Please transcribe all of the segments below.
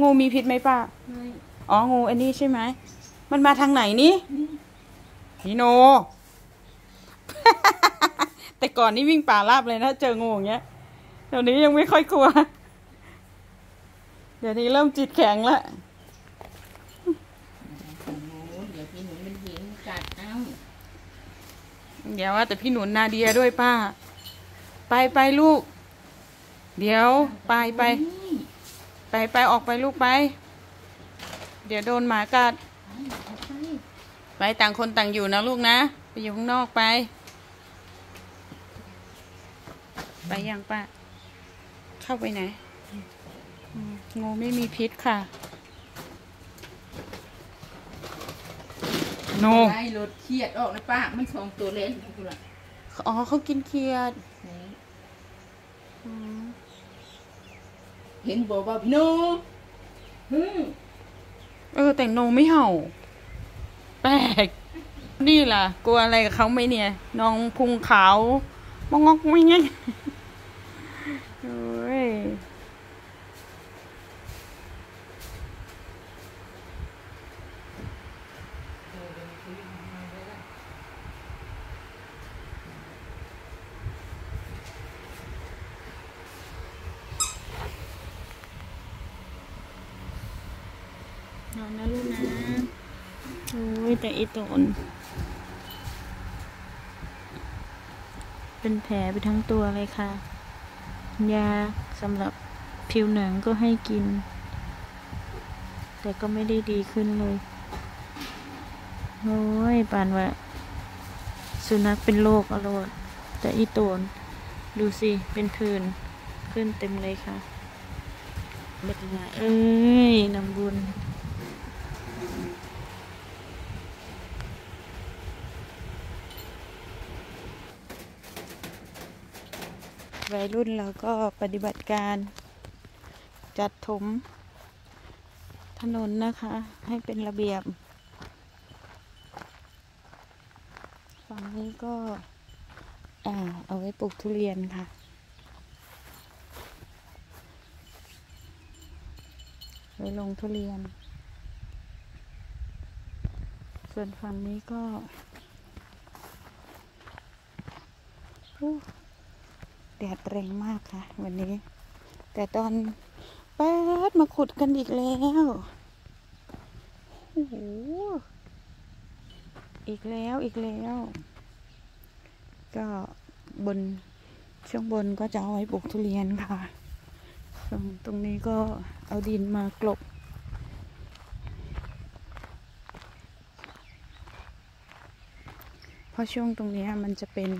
งูมีพิษไหมป้าไม่อ๋องูอันนี้ใช่ไหม มันมาทางไหนนี่พี่โน แต่ก่อนนี่วิ่งป่าราบเลยนะเจองูอย่างเงี้ยเดี๋ยวนี้ยังไม่ค่อยกลัว เดี๋ยวนี้เริ่มจิตแข็งแล้วโอ้โหเดี๋ยวพี่หนูมันเห็นกัดเอ้าอย่าว่าแต่พี่หนุนนาเดียด้วยป้า ไปไปลูก เดี๋ยวไปไปนี่ ไปไปออกไปลูกไป เดี๋ยวโดนหมากัดเอาไปไปต่างคนต่างอยู่นะลูกนะ ไปอยู่ข้างนอกไป ไปยังป้าเข้าไปไหนอืมงูไม่มีพิษค่ะโนไล่รถเครียดออกนะป้ามันสองตัวเล่นกูละอ๋อเขากินเขียดนี่อืม เห็นบอกว่าพี่หนูฮึมเออ แต่โนไม่เห่า แปลก นี่ล่ะ กลัวอะไรกับเขาไหมเนี่ย น้องพุงขาวมองอกไม่ไงโอ้ย นอนนะลูกนะโอ้ยแต่อีโตนเป็นแผลไปทั้งตัวเลยค่ะ ยาสำหรับผิวหนังก็ให้กิน แต่ก็ไม่ได้ดีขึ้นเลยโอ้ยปานว่า สุนัขเป็นโรคอรดแต่อีโตนดูสิ เป็นผื่นขึ้นเต็มเลยค่ะเบ็ดงาเอ้ยนำบุญ วัยรุ่นเราก็ปฏิบัติการ จัดถมถนนนะคะ ให้เป็นระเบียบ ฝั่งนี้ก็เอาไว้ปลูกทุเรียนค่ะไว้ลงทุเรียน ส่วนฝั่งนี้ก็อู้ แดดแรงมากค่ะ วันนี้ แต่ตอนแป๊ดมาขุดกันอีกแล้วโอ้โหอีกแล้วอีกแล้ว ก็บนช่วงบนก็จะเอาไว้ปลูกทุเรียนค่ะส่วนตรงนี้ก็เอาดินมากลบเพราะช่วงตรงนี้มันจะเป็น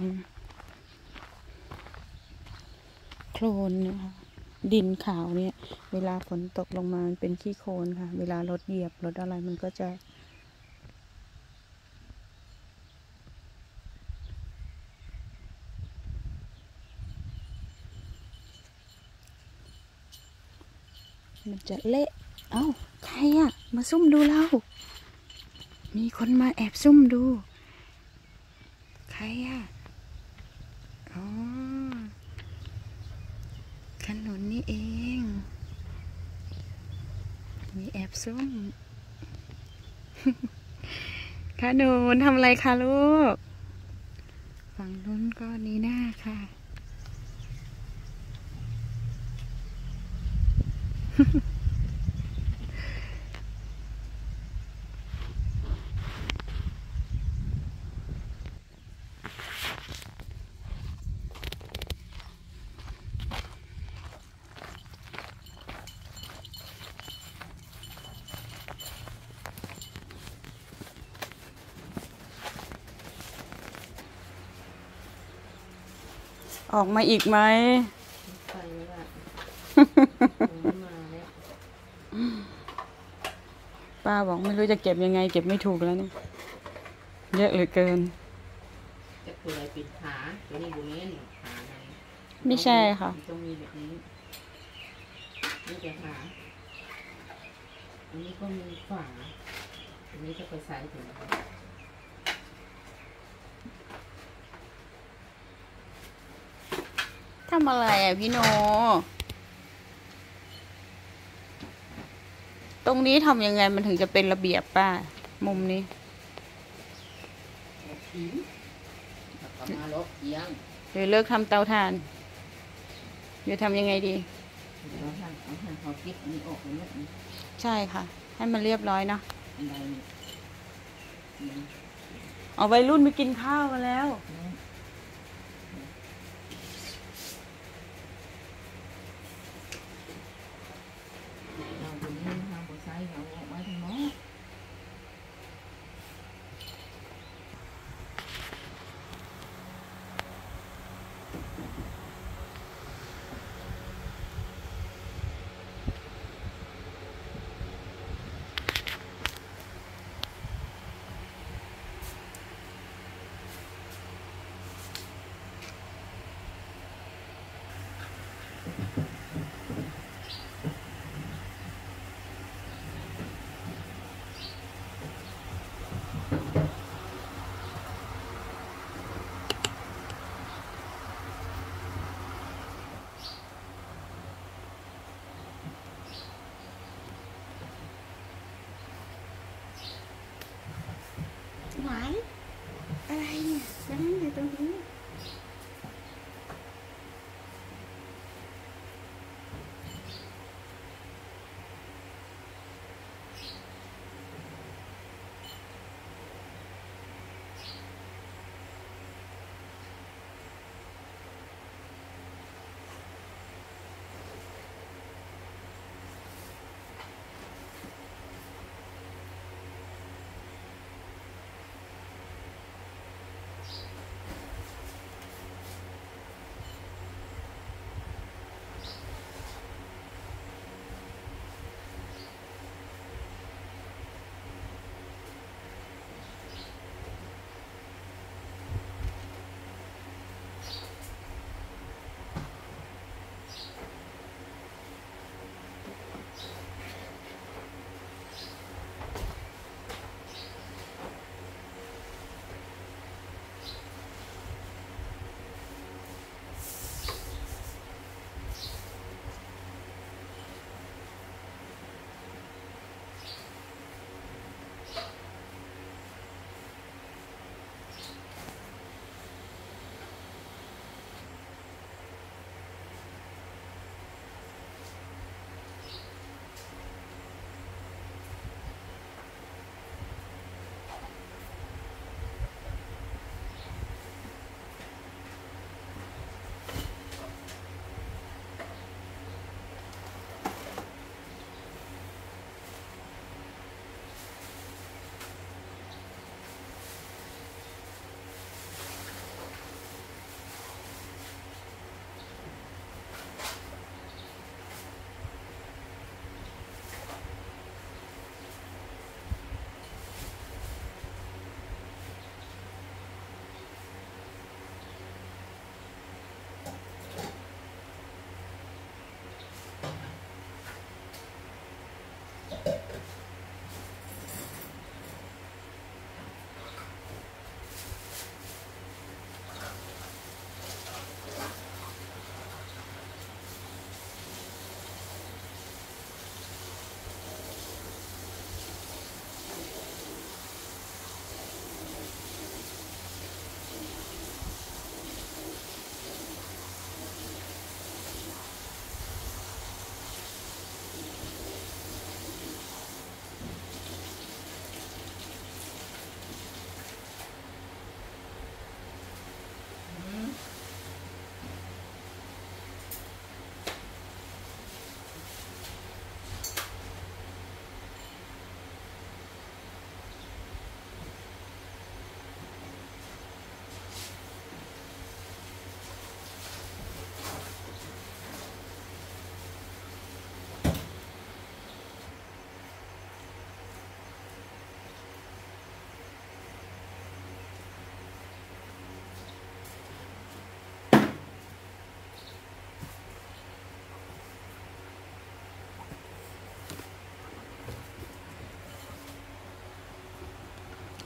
โคลนนะคะดินขาวเนี่ย เวลาฝนตกลงมามันเป็นขี้โคลนค่ะ เวลารถเหยียบรถอะไรมันก็จะมันจะเละ เอ้า ใครอะมาซุ่มดูเรา มีคนมาแอบซุ่มดู ใครอะอ๋อ นี่เอง มีแอบซุ่มขนุนทำอะไรคะลูก ฝั่งนู้นก็นีหน้าค่ะ ออกมาอีกไหมไปแล้วล่ะมาแล้วป้าบอกไม่รู้จะเก็บยังไง เก็บไม่ถูกแล้วเนี่ยเยอะเหลือเกิน จะเปื่อยปิดขาตัวนี้ดูแม่นขาไหนไม่ใช่ค่ะมันต้องมีแบบนี้นี่จะขาอันนี้ก็มีฝาอันนี้จะไปใส่ถุง ทำอะไรอะพี่โนนตรงนี้ทำยังไงมันถึงจะเป็นระเบียบป้า มุมนี้ลบทิ้งแล้วก็มาลบเอียงหรือเลิกทำเตาถ่านหรือทำยังไงดีเราทำเอาทางเขาเก็บอันนี้ออกเลยนะอันใช่ค่ะ ให้มันเรียบร้อยเนาะอันใดนี่อืมเอาวัยรุ่นไปกินข้าวกันแล้ว เราตรงนี้ทางบนไซต์เขาออกไว้ทางโน้น หวายอะไรเนี่ย นั่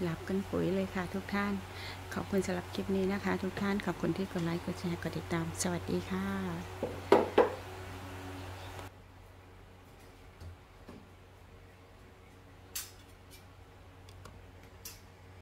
หลับกันปุ๋ยเลยค่ะทุกท่าน ขอบคุณสำหรับคลิปนี้นะคะ ทุกท่านขอบคุณที่กดไลค์กดแชร์กดติดตาม สวัสดีค่ะ